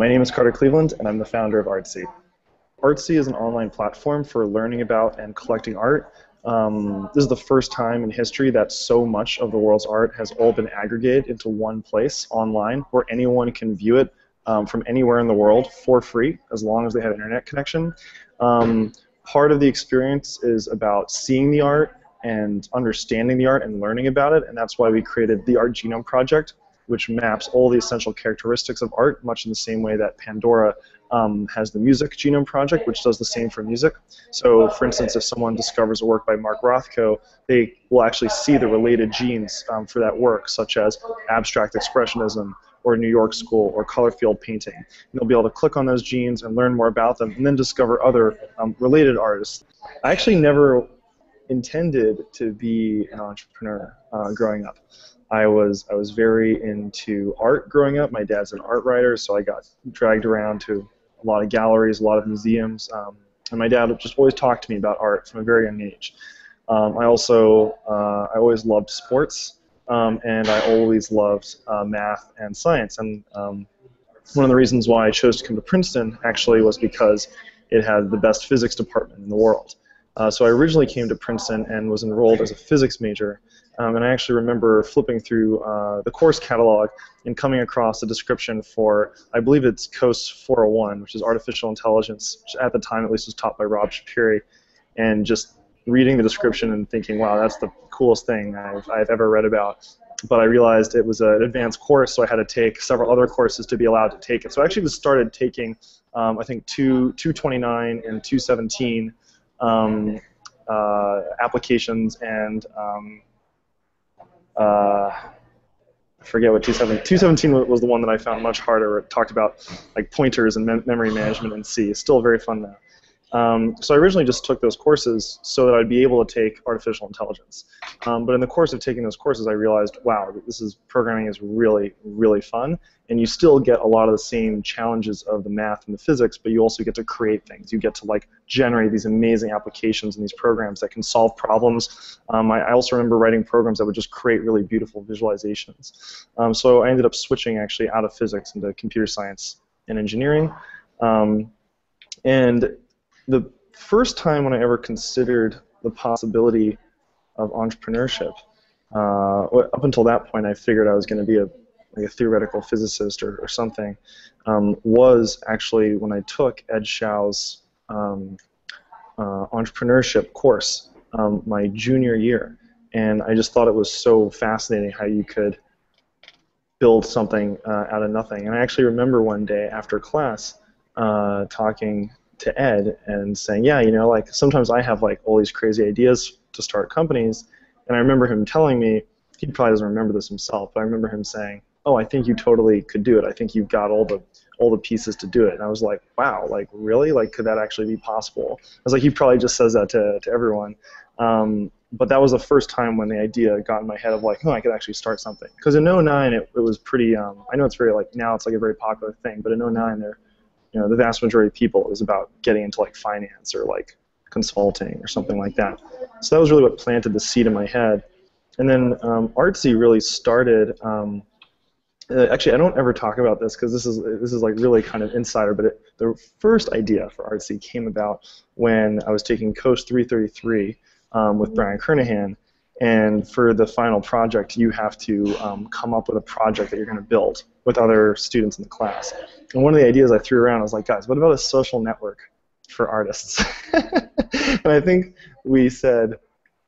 My name is Carter Cleveland, and I'm the founder of Artsy. Artsy is an online platform for learning about and collecting art. Um, this is the first time in history that so much of the world's art has all been aggregated into one place online where anyone can view it um, from anywhere in the world for free as long as they have internet connection. Um, part of the experience is about seeing the art and understanding the art and learning about it, and that's why we created the Art Genome Project, which maps all the essential characteristics of art, much in the same way that Pandora um, has the Music Genome Project, which does the same for music. So, for instance, if someone discovers a work by Mark Rothko, they will actually see the related genes um, for that work, such as abstract expressionism, or New York School, or color field painting. And they'll be able to click on those genes and learn more about them, and then discover other um, related artists. I actually never intended to be an entrepreneur uh, growing up. I was I was very into art growing up. My dad's an art writer, so I got dragged around to a lot of galleries, a lot of museums, um, and my dad just always talked to me about art from a very young age. Um, I also uh, I always loved sports, um, and I always loved uh, math and science. And um, one of the reasons why I chose to come to Princeton actually was because it had the best physics department in the world. Uh, so I originally came to Princeton and was enrolled as a physics major. Um, and I actually remember flipping through uh, the course catalog and coming across a description for, I believe it's COS 401, which is artificial intelligence, which at the time at least was taught by Rob Schapire, and just reading the description and thinking, wow, that's the coolest thing I've, I've ever read about. But I realized it was an advanced course, so I had to take several other courses to be allowed to take it. So I actually just started taking, um, I think, two, 229 and 217 um, uh, applications and um, uh, I forget what 217. 217 was the one that I found much harder. It talked about like pointers and mem memory management in C. It's still very fun though. Um, so I originally just took those courses so that I'd be able to take artificial intelligence. Um, but in the course of taking those courses, I realized, wow, this is programming is really, really fun, and you still get a lot of the same challenges of the math and the physics, but you also get to create things. You get to like generate these amazing applications and these programs that can solve problems. Um, I, I, also remember writing programs that would just create really beautiful visualizations. Um, so I ended up switching actually out of physics into computer science and engineering. Um, and the first time when I ever considered the possibility of entrepreneurship, uh, up until that point, I figured I was going to be a like a theoretical physicist or, or something, um, was actually when I took Ed Zschau's um, uh, entrepreneurship course um, my junior year, and I just thought it was so fascinating how you could build something uh, out of nothing. And I actually remember one day after class uh, talking to Ed and saying, yeah, you know, like sometimes I have like all these crazy ideas to start companies, and I remember him telling me, he probably doesn't remember this himself, but I remember him saying, oh, I think you totally could do it. I think you've got all the all the pieces to do it. And I was like, wow, like really? Like could that actually be possible? I was like, he probably just says that to, to everyone. Um, but that was the first time when the idea got in my head of like, oh, I could actually start something. Because in 09, it, it was pretty, um, I know it's very like, now it's like a very popular thing, but in 09, there, you know, the vast majority of people is about getting into like finance or like consulting or something like that. So that was really what planted the seed in my head. And then um, Artsy really started. Um, uh, actually, I don't ever talk about this because this is this is like really kind of insider. But it, the first idea for Artsy came about when I was taking COS 333 um, with Brian Kernighan, and for the final project, you have to um, come up with a project that you're going to build with other students in the class. And one of the ideas I threw around was like, guys, what about a social network for artists? and I think we said,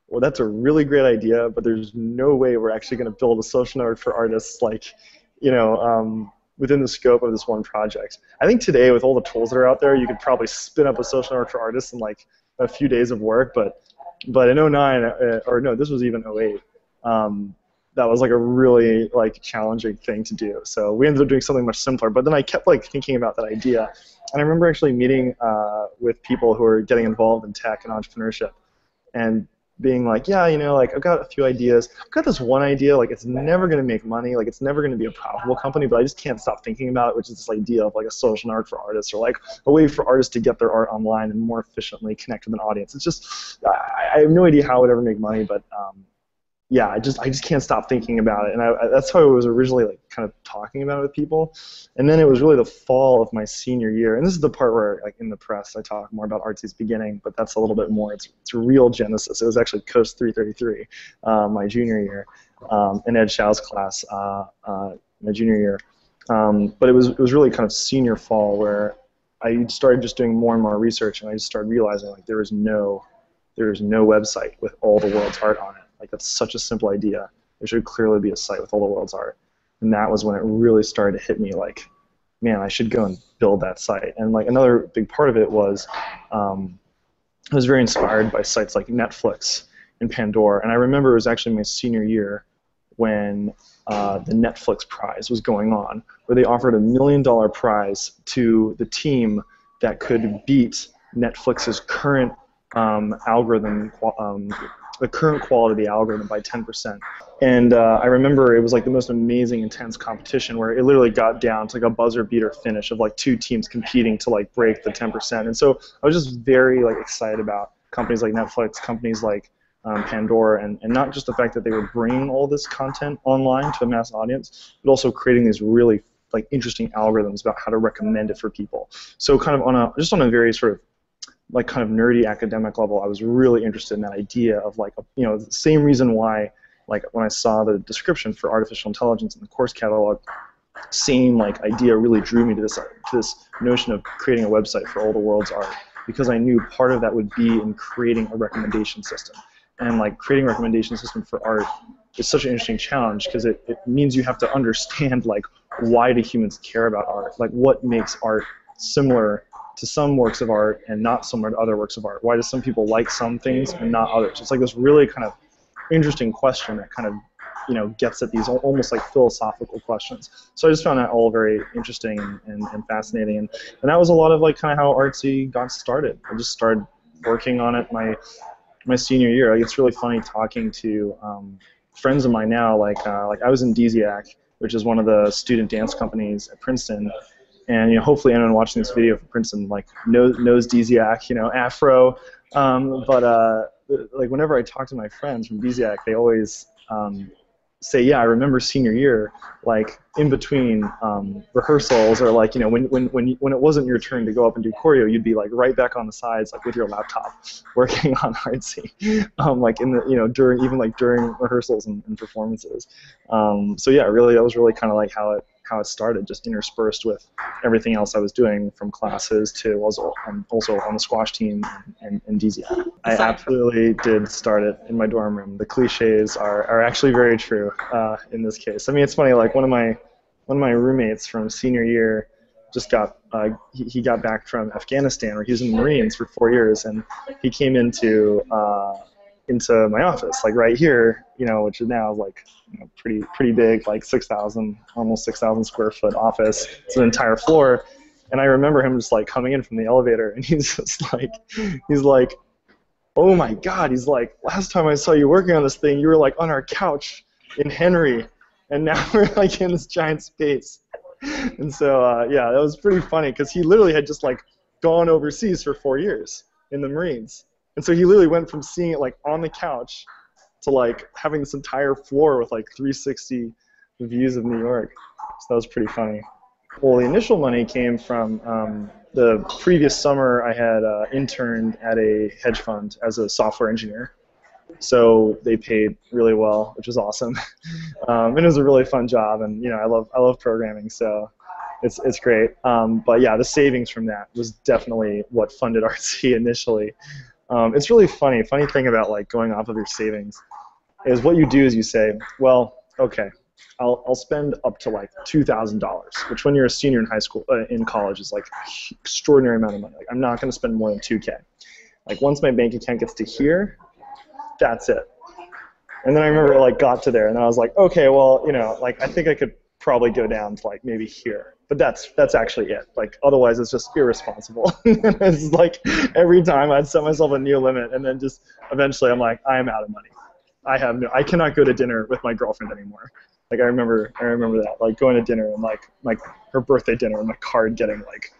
well, that's a really great idea, but there's no way we're actually going to build a social network for artists like, you know, um, within the scope of this one project. I think today, with all the tools that are out there, you could probably spin up a social network for artists in like a few days of work, but but in 09, uh, or no, this was even 08, um, that was like a really like challenging thing to do. So we ended up doing something much simpler. But then I kept like thinking about that idea, and I remember actually meeting uh, with people who are getting involved in tech and entrepreneurship, and being like, yeah, you know, like I've got a few ideas. I've got this one idea, like it's never going to make money, like it's never going to be a profitable company, but I just can't stop thinking about it, which is this idea of like a social network for artists or like a way for artists to get their art online and more efficiently connect with an audience. It's just, I, I have no idea how it would ever make money, but um, yeah, I just I just can't stop thinking about it, and I, I, that's how I was originally like kind of talking about it with people, and then it was really the fall of my senior year, and this is the part where like in the press I talk more about Artsy's beginning, but that's a little bit more. It's it's real genesis. It was actually COS 333, uh, my junior year, um, in Ed Zschau's class, uh, uh, my junior year, um, but it was it was really kind of senior fall where I started just doing more and more research, and I just started realizing like there is no there is no website with all the world's art on it like that's such a simple idea. There should clearly be a site with all the world's art. And that was when it really started to hit me like, man, I should go and build that site. And like another big part of it was um, I was very inspired by sites like Netflix and Pandora. And I remember it was actually my senior year when uh, the Netflix prize was going on, where they offered a million dollar prize to the team that could beat Netflix's current um, algorithm um, the current quality of the algorithm by 10%. And uh, I remember it was like the most amazing, intense competition where it literally got down to like a buzzer beater finish of like two teams competing to like break the 10%. And so I was just very like excited about companies like Netflix, companies like um, Pandora, and, and not just the fact that they were bringing all this content online to a mass audience, but also creating these really like interesting algorithms about how to recommend it for people. So kind of on a just on a very sort of like kind of nerdy academic level, I was really interested in that idea of like you know the same reason why like when I saw the description for artificial intelligence in the course catalog, same like idea really drew me to this to this notion of creating a website for all the world's art because I knew part of that would be in creating a recommendation system. And like creating a recommendation system for art is such an interesting challenge because it, it means you have to understand like why do humans care about art? Like what makes art similar to some works of art and not similar to other works of art? Why do some people like some things and not others? It's like this really kind of interesting question that kind of you know gets at these almost like philosophical questions. So I just found that all very interesting and, and, and fascinating, and, and that was a lot of like kind of how Artsy got started. I just started working on it my my senior year. Like it's really funny talking to um, friends of mine now. Like uh, like I was in diSiac, which is one of the student dance companies at Princeton, and you know, hopefully anyone watching this video from Princeton like knows knows diSiac, you know, Afro. Um, but uh, like whenever I talk to my friends from diSiac, they always um, say, yeah, I remember senior year, like in between um, rehearsals or like you know when when when when it wasn't your turn to go up and do choreo, you'd be like right back on the sides like with your laptop working on artsy, um, like in the you know during even like during rehearsals and, and performances. Um, so yeah, really that was really kind of like how it how it started, just interspersed with everything else I was doing from classes to also um, also on the squash team and, and diSiac. I absolutely did start it in my dorm room. The cliches are, are actually very true uh, in this case. I mean, it's funny. Like one of my one of my roommates from senior year just got uh, he, he got back from Afghanistan where he was in the Marines for four years, and he came into uh, into my office, like right here, you know, which is now like you know, pretty pretty big, like 6,000, almost 6,000 square foot office. It's an entire floor, and I remember him just like coming in from the elevator, and he's just like, he's like, oh my God, he's like, last time I saw you working on this thing, you were like on our couch in Henry, and now we're like in this giant space. And so uh, yeah, that was pretty funny because he literally had just like gone overseas for four years in the Marines and so he literally went from seeing it like on the couch to like having this entire floor with like 360 views of New York. So that was pretty funny. Well, the initial money came from um, the previous summer I had uh, interned at a hedge fund as a software engineer. So they paid really well, which was awesome. um, and it was a really fun job, and you know I love I love programming, so it's it's great. Um, but yeah, the savings from that was definitely what funded Artsy initially. Um, it's really funny. Funny thing about like going off of your savings is what you do is you say, well, okay, I'll, I'll spend up to like two thousand dollars, which when you're a senior in high school uh, in college is like extraordinary amount of money. Like I'm not going to spend more than two k. Like once my bank account gets to here, that's it. And then I remember it like got to there, and I was like, okay, well, you know, like I think I could probably go down to like maybe here but that's that's actually it. Like otherwise, it's just irresponsible. it's like every time I'd set myself a new limit, and then just eventually I'm like, I am out of money. I have no, I cannot go to dinner with my girlfriend anymore. Like I remember, I remember that, like going to dinner and like like her birthday dinner and my card getting like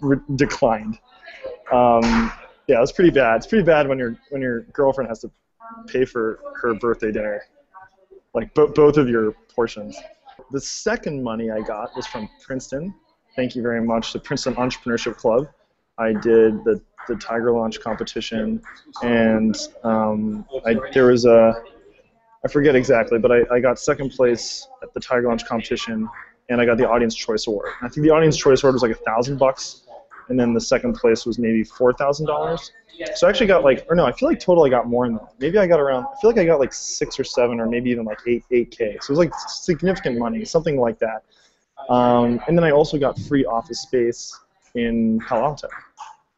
re- declined. Um, yeah, it's pretty bad. It's pretty bad when your when your girlfriend has to pay for her birthday dinner like bo- both of your portions. The second money I got was from Princeton. Thank you very much, the Princeton Entrepreneurship Club. I did the, the Tiger Launch competition, and um, I, there was a, I forget exactly, but I, I got second place at the Tiger Launch competition, and I got the Audience Choice Award. I think the Audience Choice Award was like a thousand bucks, and then the second place was maybe four thousand dollars. So I actually got like, or no, I feel like total I got more than that. Maybe I got around, I feel like I got like six or seven, or maybe even like eight, eight k. So it was like significant money, something like that. Um, and then I also got free office space in Palo Alto,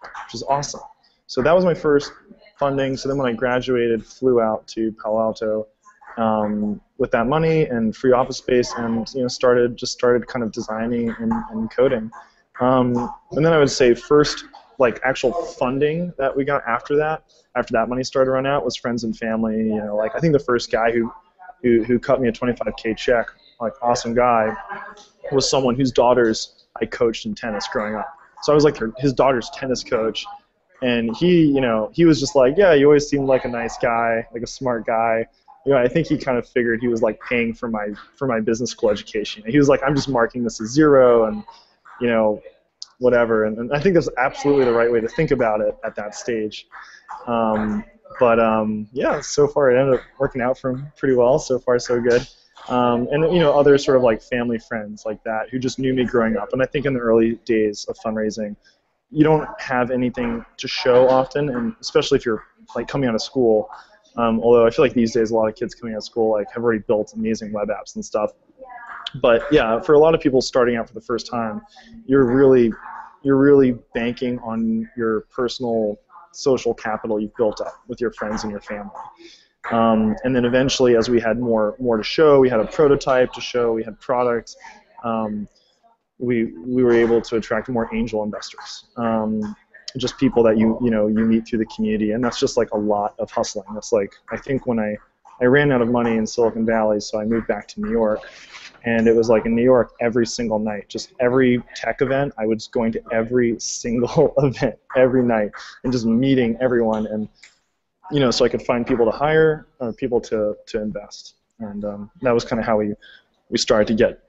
which is awesome. So that was my first funding. So then when I graduated, flew out to Palo Alto um, with that money and free office space, and you know started just started kind of designing and, and coding. Um, and then I would say first like actual funding that we got after that, after that money started to run out, was friends and family. You know, like I think the first guy who who, who cut me a 25k check, like awesome guy, was someone whose daughters I coached in tennis growing up. So I was like his daughter's tennis coach, and he, you know, he was just like, yeah, you always seemed like a nice guy, like a smart guy. You know, I think he kind of figured he was like paying for my for my business school education. He was like, I'm just marking this as zero, and you know, whatever. And, and, I think that's absolutely the right way to think about it at that stage. Um, but um, yeah, so far it ended up working out for him pretty well. So far, so good. Um, and you know, other sort of like family friends like that who just knew me growing up. And I think in the early days of fundraising, you don't have anything to show often, and especially if you're like coming out of school. Um, although I feel like these days a lot of kids coming out of school like have already built amazing web apps and stuff. But yeah, for a lot of people starting out for the first time, you're really you're really banking on your personal social capital you've built up with your friends and your family. Um, and then eventually, as we had more more to show, we had a prototype to show, we had products. Um, we we were able to attract more angel investors, um, just people that you you know you meet through the community, and that's just like a lot of hustling. That's like I think when I I ran out of money in Silicon Valley, so I moved back to New York and it was like in New York every single night, just every tech event. I was going to every single event every night and just meeting everyone, and you know, so I could find people to hire or people to to invest, and um, that was kind of how we we started to get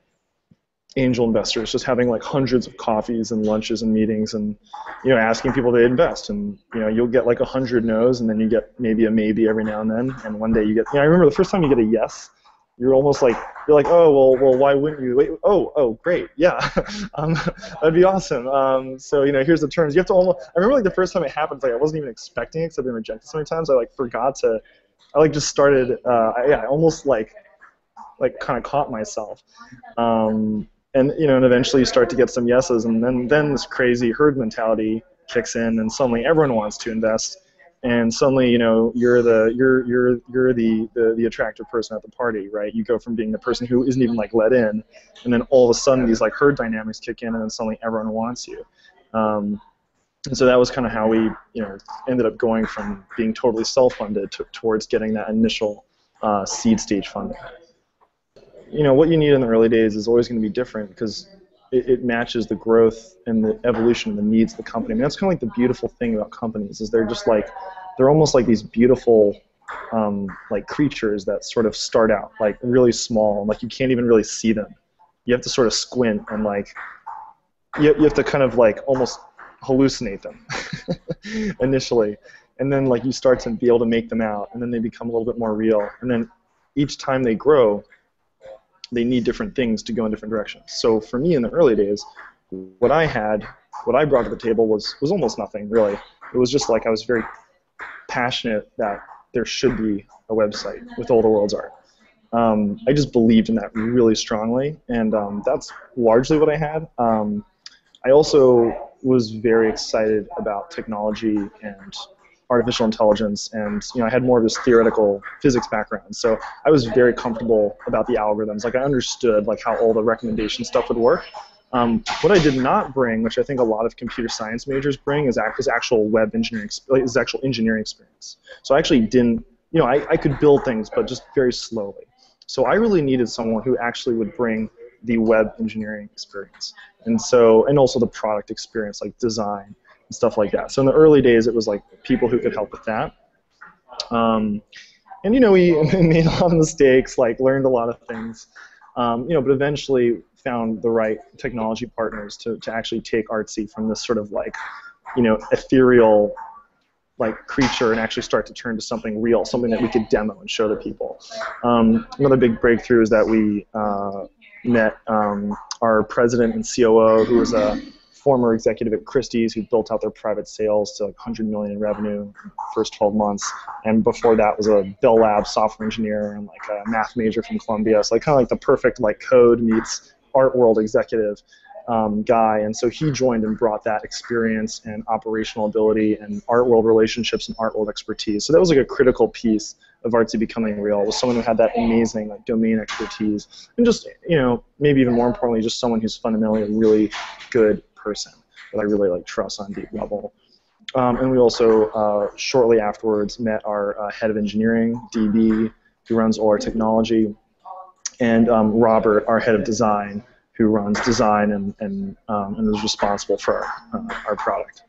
angel investors, just having like hundreds of coffees and lunches and meetings, and you know, asking people to invest, and you know, you'll get like a hundred no's, and then you get maybe a maybe every now and then, and one day you get. You know, I remember the first time you get a yes you're almost like you're like oh well well why wouldn't you? Wait oh oh great yeah um, that'd be awesome. Um, so you know here's the terms. You have to almost I remember like the first time it happened like I wasn't even expecting it because I've been rejected so many times. I like forgot to I like just started uh, I, yeah I almost like like kind of caught myself. Um, and you know and eventually you start to get some yeses and then then this crazy herd mentality kicks in and suddenly everyone wants to invest and suddenly you know you're the you're you're you're the, the the attractive person at the party right? You go from being the person who isn't even like let in and then all of a sudden these like herd dynamics kick in and then suddenly everyone wants you. Um, and so that was kind of how we you know ended up going from being totally self-funded to, towards getting that initial uh, seed stage funding you know what you need in the early days is always going to be different because it, it, matches the growth and the evolution and the needs of the company. I mean, that's kind of like the beautiful thing about companies is they're just like they're almost like these beautiful um, like creatures that sort of start out like really small and like you can't even really see them. You have to sort of squint and like you, you have to kind of like almost hallucinate them initially, and then like you start to be able to make them out, and then they become a little bit more real, and then each time they grow, they need different things to go in different directions. So for me in the early days, what I had, what I brought to the table was was almost nothing really. It was just like I was very passionate that there should be a website with all the world's art. Um, I just believed in that really strongly, and um, that's largely what I had. Um, I also was very excited about technology and artificial intelligence, and you know, I had more of this theoretical physics background, so I was very comfortable about the algorithms. Like I understood like how all the recommendation stuff would work. Um, what I did not bring, which I think a lot of computer science majors bring, is, act, is actual web engineering, is actual engineering experience. So I actually didn't, you know, I, I could build things, but just very slowly. So I really needed someone who actually would bring the web engineering experience, and so, and also the product experience, like design and stuff like that. So in the early days, it was like people who could help with that. Um, and you know we made a lot of mistakes, like learned a lot of things, um, you know, but eventually found the right technology partners to, to actually take Artsy from this sort of like, you know, ethereal like creature and actually start to turn to something real, something that we could demo and show to people. Um, another big breakthrough is that we uh, met um, our president and COO, who was a former executive at Christie's, who built out their private sales to like 100 million in revenue first 12 months, and before that was a Bell Labs software engineer and like a math major from Columbia. So like kind of like the perfect like code meets art world executive um, guy, and so he joined and brought that experience and operational ability and art world relationships and art world expertise. So that was like a critical piece of Artsy becoming real was someone who had that amazing like domain expertise and just you know maybe even more importantly just someone who's fundamentally a really good person that I really like trust on deep level. Um, and we also uh, shortly afterwards met our uh, head of engineering, DB, who runs all our technology, and um, Robert, our head of design, who runs design and, and, um, and is responsible for our, uh, our product.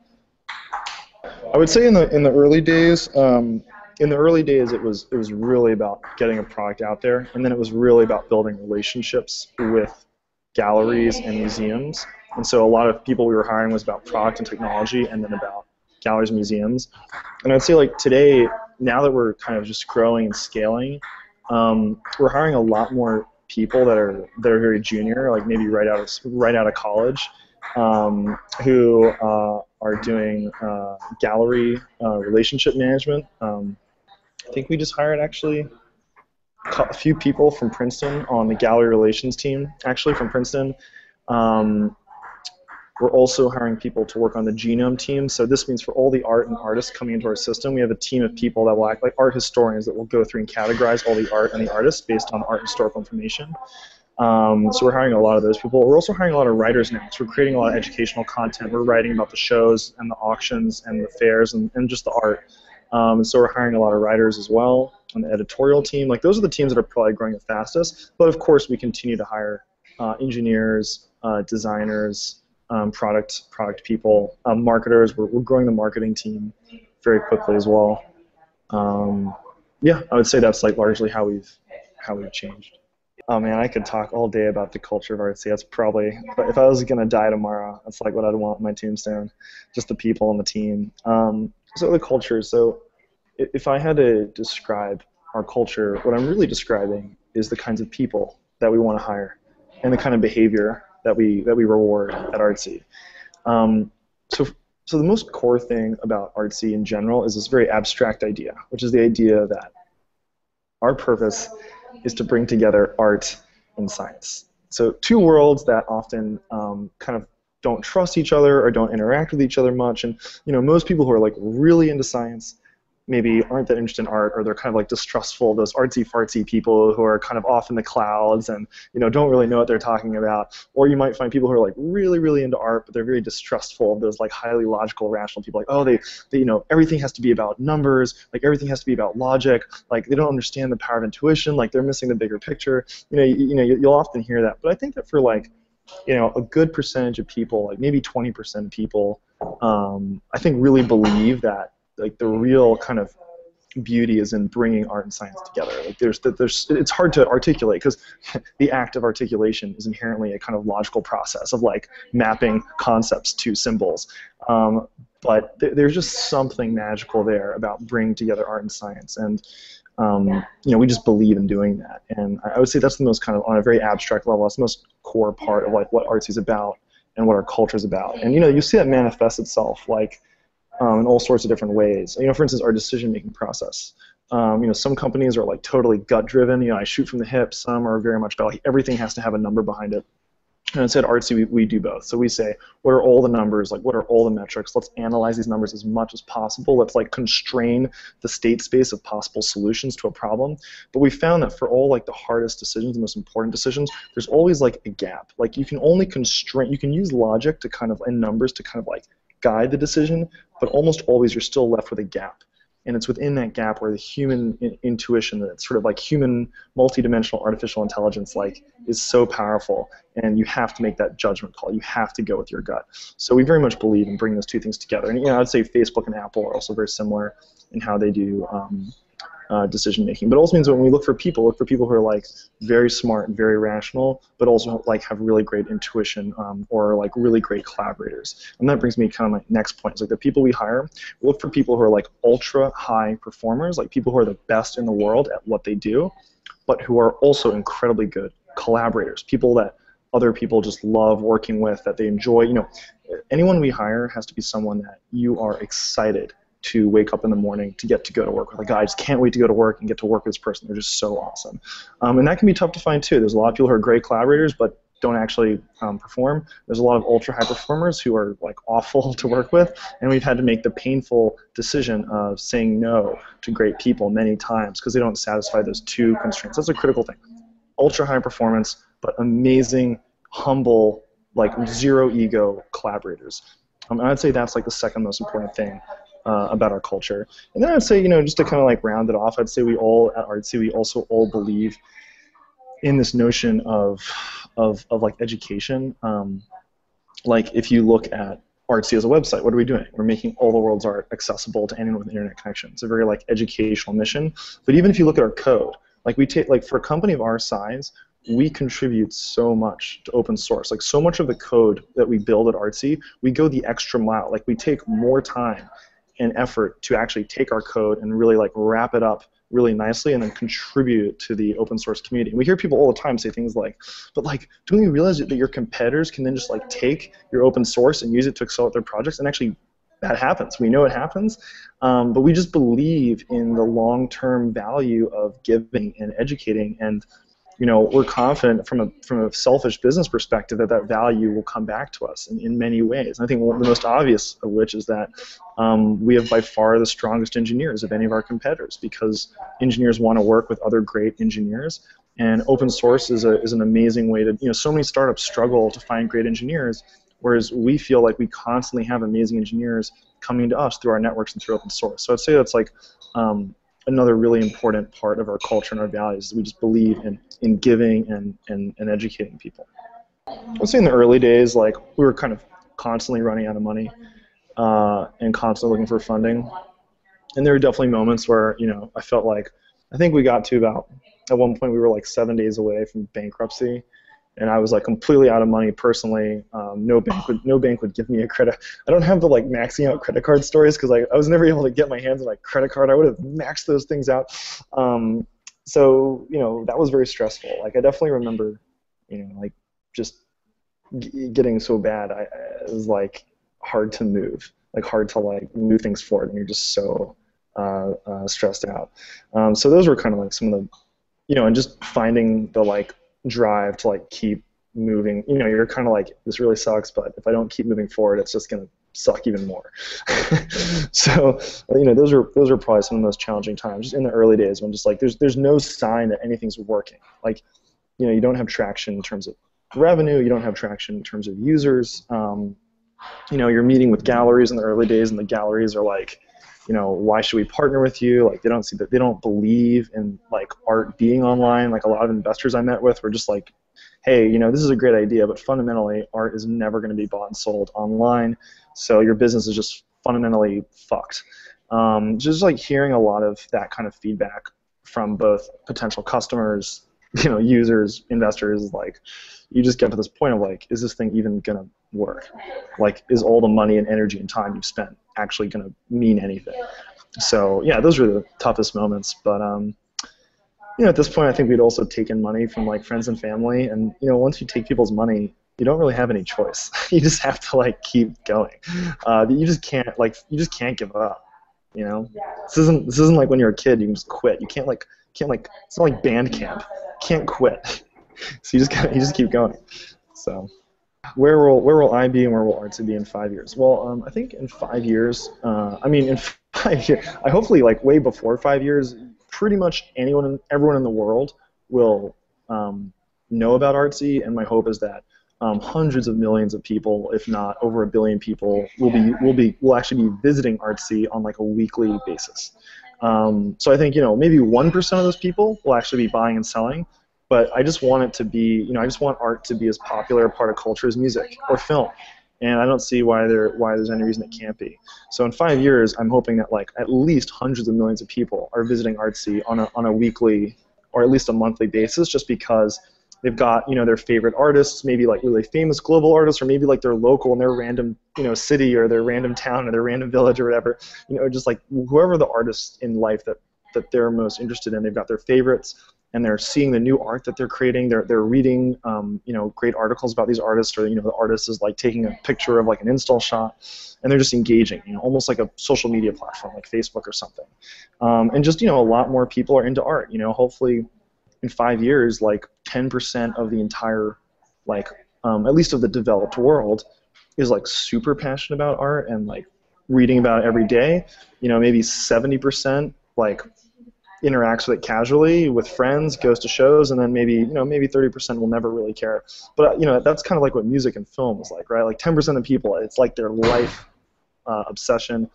I would say in the in the early days, um, in the early days, it was it was really about getting a product out there, and then it was really about building relationships with galleries and museums. And so a lot of people we were hiring was about product and technology, and then about galleries and museums. And I'd say like today, now that we're kind of just growing and scaling, um, we're hiring a lot more people that are that are very junior, like maybe right out of right out of college, um, who uh, are doing uh, gallery uh, relationship management. Um, I think we just hired actually a few people from Princeton on the gallery relations team, actually from Princeton. Um, we're also hiring people to work on the genome team. So this means for all the art and artists coming into our system, we have a team of people that will act like art historians that will go through and categorize all the art and the artists based on art historical information. Um, so we're hiring a lot of those people. We're also hiring a lot of writers now. So we're creating a lot of educational content. We're writing about the shows and the auctions and the fairs and, and just the art. Um, so we're hiring a lot of writers as well on the editorial team. Like those are the teams that are probably growing the fastest. But of course, we continue to hire uh, engineers, uh, designers, um, product product people, um, marketers. We're, we're growing the marketing team very quickly as well. Um, yeah, I would say that's like largely how we've how we've changed. Oh man, I could talk all day about the culture of Artsy. That's probably if I was gonna die tomorrow, that's like what I'd want my tombstone, just the people and the team. Um, so the culture. So if I had to describe our culture, what I'm really describing is the kinds of people that we want to hire and the kind of behavior that we that we reward at Artsy. Um, so so the most core thing about Artsy in general is this very abstract idea, which is the idea that our purpose is to bring together art and science. So two worlds that often um, kind of don't trust each other or don't interact with each other much. And you know, most people who are like really into science maybe aren't that interested in art or they're kind of like distrustful those artsy fartsy people who are kind of off in the clouds and you know don't really know what they're talking about. Or you might find people who are like really really into art but they're very distrustful of those like highly logical rational people like oh they, they you know everything has to be about numbers like everything has to be about logic like they don't understand the power of intuition like they're missing the bigger picture. You know you, you know you'll often hear that but i think that for like you know a good percentage of people like maybe 20% of people um, i think really believe that like the real kind of beauty is in bringing art and science together. Like there's there's it's hard to articulate because the act of articulation is inherently a kind of logical process of like mapping concepts to symbols. Um, but th- there's just something magical there about bringing together art and science, and um, you know we just believe in doing that. And I would say that's the most kind of on a very abstract level. That's the most core part of like what artsy is about and what our culture is about. And you know you see that manifest itself like um, in all sorts of different ways. You know, for instance, our decision-making process. Um, you know, some companies are like totally gut-driven. You know, I shoot from the hip. Some are very much like everything has to have a number behind it. And instead, Artsy, we, we do both. So we say, what are all the numbers? Like, what are all the metrics? Let's analyze these numbers as much as possible. Let's like constrain the state space of possible solutions to a problem. But we found that for all like the hardest decisions, the most important decisions, there's always like a gap. Like you can only constrain, you can use logic to kind of and numbers to kind of like guide the decision, but almost always you're still left with a gap. And it's within that gap where the human in- intuition, that sort of like human multidimensional artificial intelligence, like is so powerful. And you have to make that judgment call. You have to go with your gut. So we very much believe in bringing those two things together. And you know, I'd say Facebook and Apple are also very similar in how they do um, uh, decision making. But also means when we look for people, look for people who are like very smart and very rational, but also like have really great intuition um, or like really great collaborators. And that brings me kind of my next point. It's like the people we hire, we look for people who are like ultra high performers, like people who are the best in the world at what they do, but who are also incredibly good collaborators, people that other people just love working with, that they enjoy. You know, anyone we hire has to be someone that you are excited to wake up in the morning to get to go to work with. Like, I just can't wait to go to work and get to work with this person. They're just so awesome. Um, and that can be tough to find too. There's a lot of people who are great collaborators, but don't actually um, perform. There's a lot of ultra high performers who are like awful to work with, and we've had to make the painful decision of saying no to great people many times because they don't satisfy those two constraints. That's a critical thing. Ultra high performance, but amazing, humble, like zero ego collaborators. Um, I'd say that's like the second most important thing uh, about our culture. And then I'd say, you know, just to kind of like round it off, I'd say we all at Artsy, we also all believe in this notion of of, of like education. Um, like if you look at Artsy as a website, what are we doing? We're making all the world's art accessible to anyone with an internet connection. It's a very like educational mission. But even if you look at our code, like we take like for a company of our size, we contribute so much to open source. Like so much of the code that we build at Artsy, we go the extra mile. Like we take more time and effort to actually take our code and really like wrap it up really nicely and then contribute to the open source community. We hear people all the time say things like, but like, don't you realize that your competitors can then just like take your open source and use it to accelerate their projects? And actually, that happens. We know it happens, um, but we just believe in the long-term value of giving and educating and you know, we're confident from a from a selfish business perspective that that value will come back to us in, in many ways. And I think one, the most obvious of which is that um, we have by far the strongest engineers of any of our competitors because engineers want to work with other great engineers. And open source is, a, is an amazing way to, you know, so many startups struggle to find great engineers, whereas we feel like we constantly have amazing engineers coming to us through our networks and through open source. So I'd say that's like um, another really important part of our culture and our values. Is we just believe in, in giving and, and, and educating people. I'd say in the early days, like we were kind of constantly running out of money uh, and constantly looking for funding. And there were definitely moments where, you know, I felt like I think we got to about at one point we were like seven days away from bankruptcy and I was like completely out of money personally. Um, no bank would no bank would give me a credit. I don't have the like maxing out credit card stories because I, I was never able to get my hands on like credit card. I would have maxed those things out. Um, so you know that was very stressful. Like I definitely remember, you know, like just g- getting so bad. I, it was like hard to move, like hard to like move things forward, and you're just so uh, uh, stressed out. Um, so those were kind of like some of the, you know, and just finding the like drive to like keep moving. You know, you're kind of like this really sucks, but if I don't keep moving forward, it's just gonna suck even more. so you know, those are those are probably some of the most challenging times just in the early days when just like there's there's no sign that anything's working. Like you know, you don't have traction in terms of revenue, you don't have traction in terms of users. Um, you know, you're meeting with galleries in the early days, and the galleries are like, you know, why should we partner with you? Like they don't see that they don't believe in like art being online. Like a lot of investors I met with were just like, hey, you know, this is a great idea, but fundamentally art is never going to be bought and sold online. So your business is just fundamentally fucked. Um, just like hearing a lot of that kind of feedback from both potential customers, you know, users, investors, like you just get to this point of like, is this thing even gonna work? Like, is all the money and energy and time you've spent actually going to mean anything. So yeah, those were the toughest moments. But um, you know, at this point, I think we'd also taken money from like friends and family, and you know, once you take people's money, you don't really have any choice. you just have to like keep going. Uh, you just can't like you just can't give up. You know, this isn't this isn't like when you're a kid you can just quit. You can't like can't like it's not like band camp. Can't quit. so you just gotta, you just keep going. So where will where will I be and where will Artsy be in five years? Well, um, I think in five years, uh, I mean in five years, I hopefully like way before five years, pretty much anyone, everyone in the world will um, know about Artsy, and my hope is that um, hundreds of millions of people, if not over a billion people, will be will be will actually be visiting Artsy on like a weekly basis. Um, so I think you know maybe one percent of those people will actually be buying and selling, but I just want it to be, you know, I just want art to be as popular a part of culture as music or film. and I don't see why there why there's any reason it can't be. So in five years, I'm hoping that like at least hundreds of millions of people are visiting Artsy on a on a weekly or at least a monthly basis, just because they've got you know their favorite artists, maybe like really famous global artists, or maybe like their local in their random you know city or their random town or their random village or whatever. You know, just like whoever the artists in life that that they're most interested in, they've got their favorites and they're seeing the new art that they're creating. They're they're reading um, you know great articles about these artists, or you know the artist is like taking a picture of like an install shot, and they're just engaging, you know, almost like a social media platform like Facebook or something. Um, and just you know a lot more people are into art. You know, hopefully in five years, like 10% of the entire like um, at least of the developed world is like super passionate about art and like reading about it every day. You know, maybe 70% like interacts with it casually with friends, goes to shows, and then maybe you know maybe 30% will never really care. But you know that's kind of like what music and film is like, right? Like 10% of people, it's like their life uh, obsession,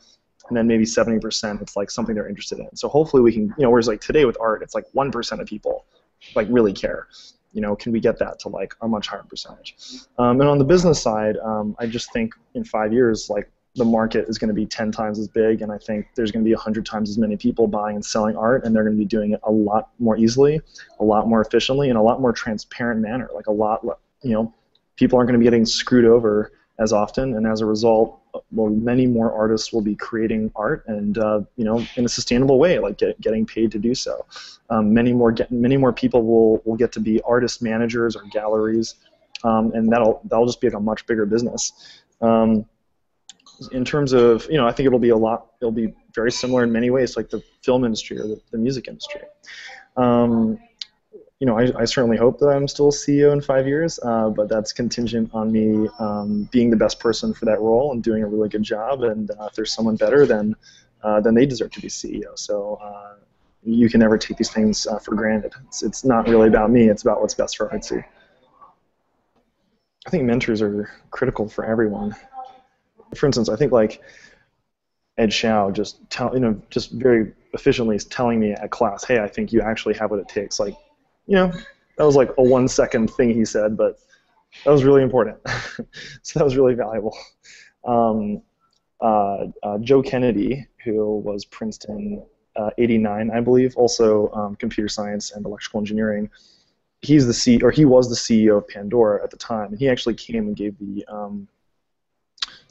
and then maybe 70% it's like something they're interested in. So hopefully we can, you know, whereas like today with art, it's like 1% of people like really care. You know, can we get that to like a much higher percentage? Um, and on the business side, um, I just think in five years, like the market is going to be 10 times as big, and I think there's going to be 100 times as many people buying and selling art, and they're going to be doing it a lot more easily, a lot more efficiently, in a lot more transparent manner. Like a lot, you know, people aren't going to be getting screwed over as often, and as a result, well, many more artists will be creating art, and uh, you know, in a sustainable way, like get, getting paid to do so. Um, many more get, many more people will will get to be artist managers or galleries, um, and that'll that'll just be like a much bigger business. Um, in terms of, you know, I think it'll be a lot, it'll be very similar in many ways, like the film industry or the, the music industry. Um, you know, I, I, certainly hope that I'm still CEO in five years, uh, but that's contingent on me um, being the best person for that role and doing a really good job. And uh, if there's someone better, then uh, then they deserve to be CEO. So uh, you can never take these things uh, for granted. It's, it's not really about me. It's about what's best for Artsy. I think mentors are critical for everyone for instance, I think like Ed Zschau just tell you know just very efficiently is telling me at class, hey, I think you actually have what it takes. Like, you know, that was like a one second thing he said, but that was really important. so that was really valuable. Um, uh, uh, Joe Kennedy, who was Princeton uh, 89, I believe, also um, computer science and electrical engineering. He's the C, or he was the CEO of Pandora at the time, and he actually came and gave the um,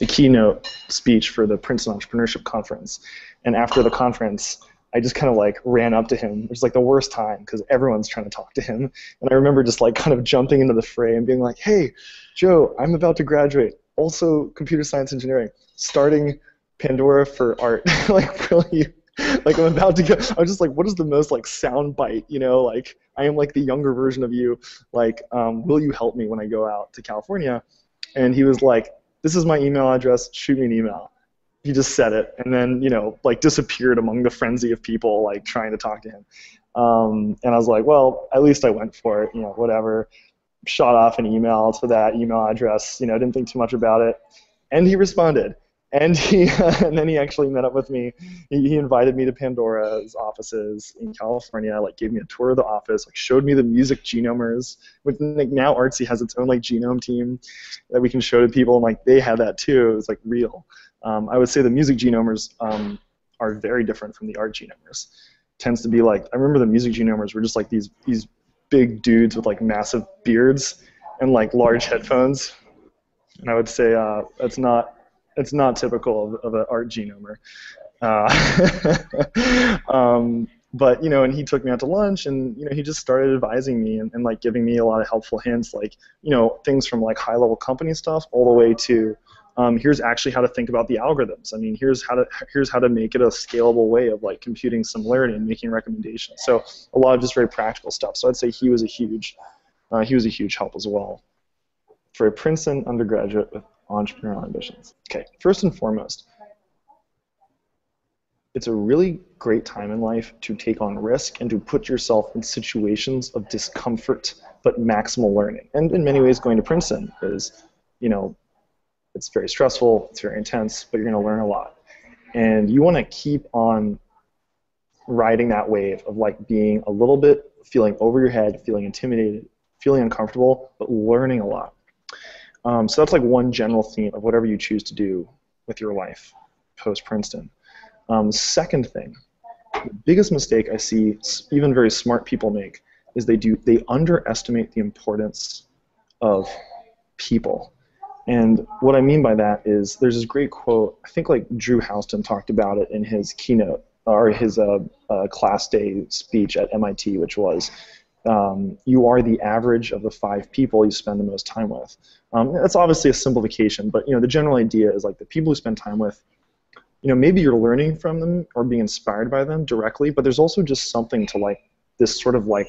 the keynote speech for the Princeton Entrepreneurship Conference. And after the conference, I just kind of like ran up to him. It was like the worst time because everyone's trying to talk to him. And I remember just like kind of jumping into the fray and being like, hey, Joe, I'm about to graduate. Also, computer science engineering, starting Pandora for art. like, really? Like, I'm about to go. I was just like, what is the most like sound bite? You know, like, I am like the younger version of you. Like, um, will you help me when I go out to California? And he was like, this is my email address, shoot me an email. He just said it and then, you know, like disappeared among the frenzy of people like trying to talk to him. Um, and I was like, well, at least I went for it, you know, whatever. Shot off an email to that email address, you know, didn't think too much about it. And he responded and he and then he actually met up with me. He, he, invited me to Pandora's offices in California. Like gave me a tour of the office. Like showed me the music genomers. With like now Artsy has its own like genome team that we can show to people, and like they had that too. It was like real. Um, I would say the music genomers um, are very different from the art genomers. Tends to be like I remember the music genomers were just like these these big dudes with like massive beards and like large headphones. And I would say uh, that's not it's not typical of, of an art genomer. Uh, um, but you know, and he took me out to lunch, and you know, he just started advising me and, and like giving me a lot of helpful hints, like you know, things from like high-level company stuff all the way to um, here's actually how to think about the algorithms. I mean, here's how to here's how to make it a scalable way of like computing similarity and making recommendations. So a lot of just very practical stuff. So I'd say he was a huge uh, he was a huge help as well. For a Princeton undergraduate with entrepreneurial ambitions. Okay, first and foremost, it's a really great time in life to take on risk and to put yourself in situations of discomfort but maximal learning. And in many ways, going to Princeton is, you know, it's very stressful, it's very intense, but you're going to learn a lot. And you want to keep on riding that wave of like being a little bit feeling over your head, feeling intimidated, feeling uncomfortable, but learning a lot. Um, so that's like one general theme of whatever you choose to do with your life post Princeton. Um, second thing, the biggest mistake I see even very smart people make is they do they underestimate the importance of people. And what I mean by that is there's this great quote. I think like Drew Houston talked about it in his keynote or his uh, uh, class day speech at MIT, which was, um, "You are the average of the five people you spend the most time with." Um, that's obviously a simplification, but you know the general idea is like the people who spend time with. You know, maybe you're learning from them or being inspired by them directly, but there's also just something to like this sort of like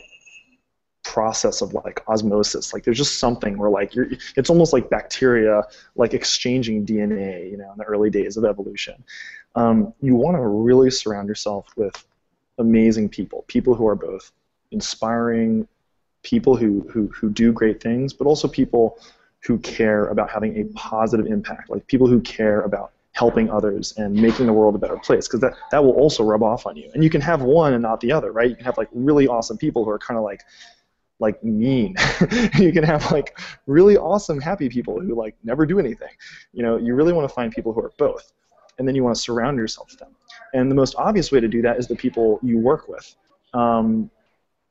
process of like osmosis like there's just something where like you're it's almost like bacteria like exchanging dna you know in the early days of evolution um, you want to really surround yourself with amazing people people who are both inspiring people who who, who do great things but also people who care about having a positive impact like people who care about helping others and making the world a better place because that, that will also rub off on you and you can have one and not the other right you can have like really awesome people who are kind of like like mean. you can have like really awesome happy people who like never do anything. You know, you really want to find people who are both. And then you want to surround yourself with them. And the most obvious way to do that is the people you work with. Um,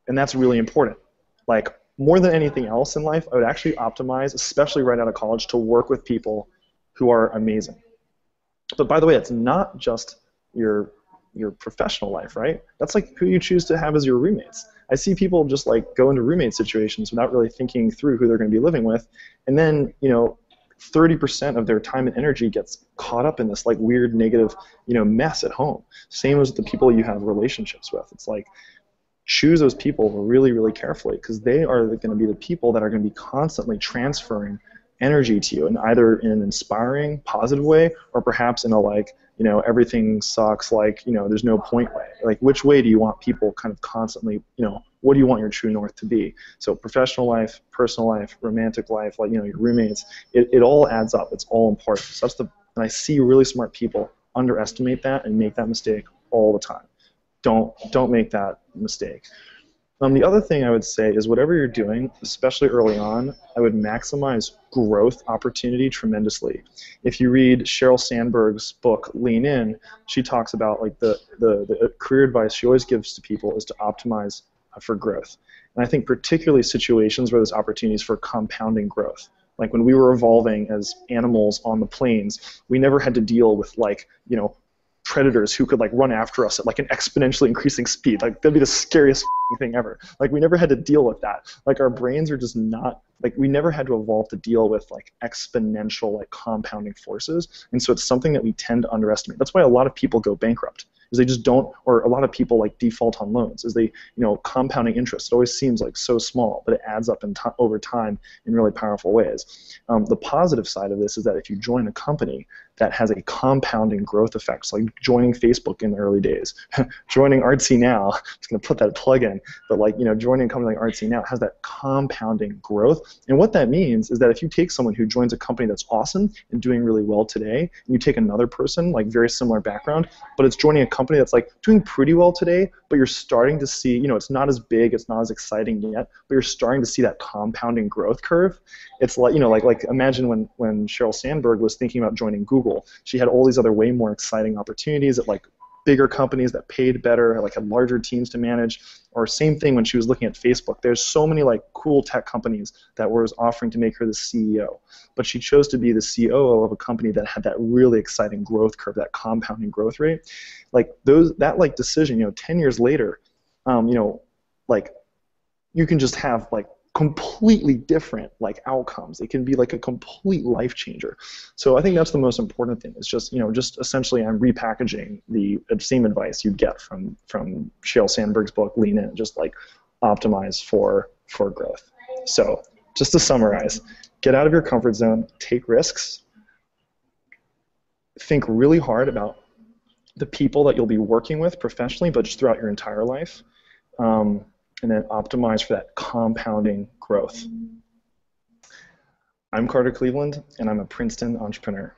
and that's really important. Like more than anything else in life, I would actually optimize, especially right out of college, to work with people who are amazing. But by the way, it's not just your your professional life, right? That's like who you choose to have as your roommates. I see people just like go into roommate situations without really thinking through who they're going to be living with, and then you know, 30% of their time and energy gets caught up in this like weird negative you know mess at home. Same as the people you have relationships with. It's like choose those people really really carefully because they are going to be the people that are going to be constantly transferring energy to you, and either in an inspiring, positive way, or perhaps in a like, you know, everything sucks, like, you know, there's no point way. Like, which way do you want people kind of constantly, you know, what do you want your true north to be? So, professional life, personal life, romantic life, like, you know, your roommates, it, it all adds up. It's all important. So that's the, and I see really smart people underestimate that and make that mistake all the time. Don't don't make that mistake. Um, the other thing I would say is whatever you're doing, especially early on, I would maximize growth opportunity tremendously. If you read Sheryl Sandberg's book Lean In, she talks about like the, the, the career advice she always gives to people is to optimize uh, for growth. And I think particularly situations where there's opportunities for compounding growth. Like when we were evolving as animals on the plains, we never had to deal with like, you know, predators who could like run after us at like an exponentially increasing speed. Like that'd be the scariest thing ever. Like we never had to deal with that. Like our brains are just not like we never had to evolve to deal with like exponential like compounding forces. And so it's something that we tend to underestimate. That's why a lot of people go bankrupt is they just don't, or a lot of people like default on loans, is they, you know, compounding interest. It always seems like so small, but it adds up in over time in really powerful ways. Um, the positive side of this is that if you join a company that has a compounding growth effect, so like joining Facebook in the early days, joining Artsy now, I'm just going to put that plug in, but like, you know, joining a company like Artsy now has that compounding growth. And what that means is that if you take someone who joins a company that's awesome and doing really well today, and you take another person, like very similar background, but it's joining a company company that's like doing pretty well today, but you're starting to see, you know, it's not as big, it's not as exciting yet, but you're starting to see that compounding growth curve. It's like, you know, like like imagine when when Sheryl Sandberg was thinking about joining Google, she had all these other way more exciting opportunities at like bigger companies that paid better, like had larger teams to manage. Or same thing when she was looking at Facebook. There's so many like cool tech companies that were offering to make her the CEO, but she chose to be the COO of a company that had that really exciting growth curve, that compounding growth rate. Like those, that like decision, you know, 10 years later, um, you know, like you can just have like completely different like outcomes. It can be like a complete life changer. So I think that's the most important thing. It's just you know just essentially I'm repackaging the same advice you get from from Sheryl Sandberg's book Lean In, and just like optimize for for growth. So just to summarize, get out of your comfort zone, take risks, think really hard about the people that you'll be working with professionally, but just throughout your entire life. Um, and then optimize for that compounding growth. I'm Carter Cleveland, and I'm a Princeton entrepreneur.